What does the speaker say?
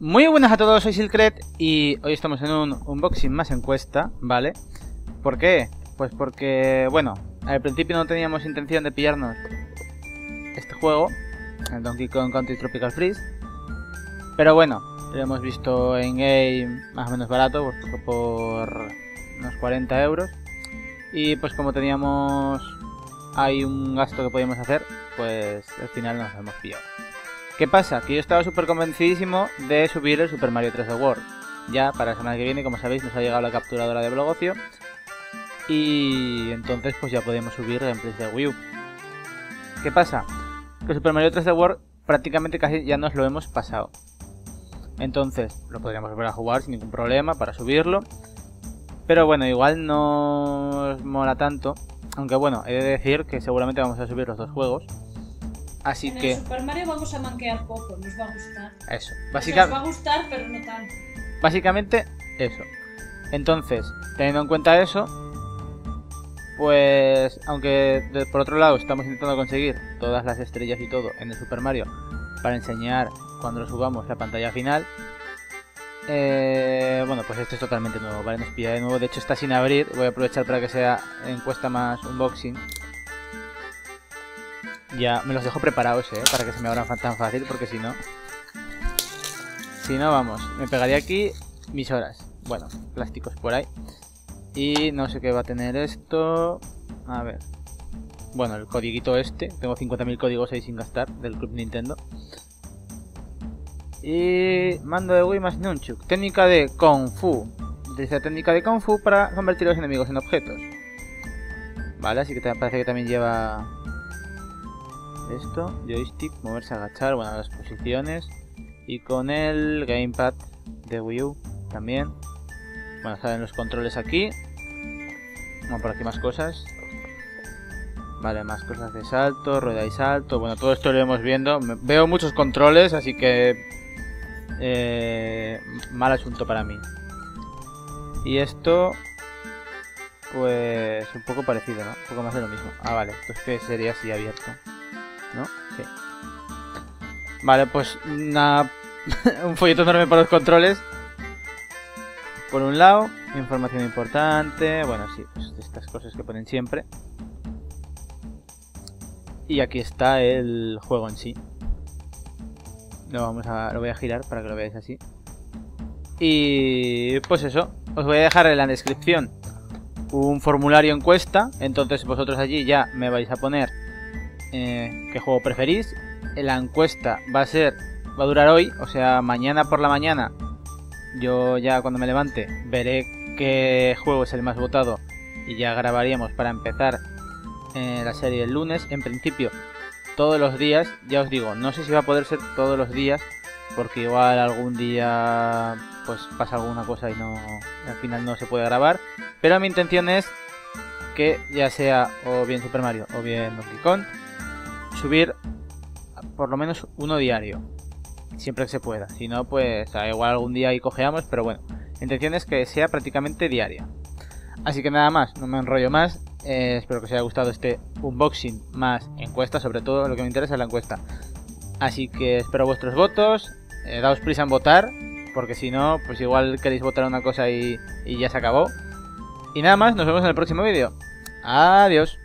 Muy buenas a todos, soy Silcret y hoy estamos en un unboxing más encuesta, ¿vale? ¿Por qué? Pues porque, bueno, al principio no teníamos intención de pillarnos este juego, el Donkey Kong Country Tropical Freeze, pero bueno, lo hemos visto en game más o menos barato, por, unos 40 euros, y pues como teníamos ahí un gasto que podíamos hacer, pues al final nos hemos pillado. ¿Qué pasa? Que yo estaba súper convencidísimo de subir el Super Mario 3D World. Ya para la semana que viene, como sabéis, nos ha llegado la capturadora de Blogocio. Y entonces pues ya podemos subir gameplays de Wii U. ¿Qué pasa? Que Super Mario 3D World prácticamente casi ya nos lo hemos pasado. Entonces lo podríamos volver a jugar sin ningún problema para subirlo. Pero bueno, igual no mola tanto. Aunque bueno, he de decir que seguramente vamos a subir los dos juegos. Así en que... el Super Mario vamos a manquear poco, nos va a gustar. Eso. O sea, Básica- Nos va a gustar, pero no tanto. Básicamente eso. Entonces, teniendo en cuenta eso, pues aunque de- por otro lado estamos intentando conseguir todas las estrellas y todo en el Super Mario para enseñar cuando lo subamos la pantalla final, eh, bueno, pues este es totalmente nuevo, ¿vale? Nos pilla de nuevo, de hecho está sin abrir, voy a aprovechar para que sea encuesta más unboxing. Ya me los dejo preparados, ¿eh? Para que se me abran tan fácil, porque si no... Si no, vamos, me pegaría aquí mis horas. Bueno, plásticos por ahí. Y no sé qué va a tener esto. A ver. Bueno, el codiguito este. Tengo 50.000 códigos ahí sin gastar del Club Nintendo. Y mando de Wii más Nunchuk. Técnica de Kung Fu. Utiliza técnica de Kung Fu para convertir los enemigos en objetos. Vale, así que parece que también lleva esto, joystick, moverse, agachar, bueno, las posiciones. Y con el gamepad de Wii U también. Bueno, salen los controles aquí. Bueno, por aquí más cosas. Vale, más cosas de salto, rueda y salto. Bueno, todo esto lo iremos viendo. Veo muchos controles, así que... eh, mal asunto para mí. Y esto... Pues un poco parecido, ¿no? Un poco más de lo mismo. Ah, vale. Esto es que sería así abierto. ¿No? Sí. Vale, pues una... un folleto enorme para los controles. Por un lado, información importante. Bueno, sí, pues estas cosas que ponen siempre. Y aquí está el juego en sí. Lo vamos a, lo voy a girar para que lo veáis así. Y pues eso, os voy a dejar en la descripción un formulario encuesta. Entonces vosotros allí ya me vais a poner eh, qué juego preferís. La encuesta va a ser, va a durar hoy, o sea, mañana por la mañana. Yo ya cuando me levante veré qué juego es el más votado y ya grabaríamos para empezar eh, la serie el lunes. En principio, todos los días, ya os digo, no sé si va a poder ser todos los días, porque igual algún día pues pasa alguna cosa y no al final no se puede grabar. Pero mi intención es que ya sea o bien Super Mario o bien Donkey Kong, subir por lo menos uno diario. Siempre que se pueda. Si no, pues ah, igual algún día ahí cojeamos, pero bueno. La intención es que sea prácticamente diaria. Así que nada más, no me enrollo más. eh, espero que os haya gustado este unboxing más encuesta, sobre todo lo que me interesa es la encuesta. Así que espero vuestros votos. eh, daos prisa en votar, porque si no, pues igual queréis votar una cosa y, y ya se acabó. Y nada más, nos vemos en el próximo vídeo. Adiós.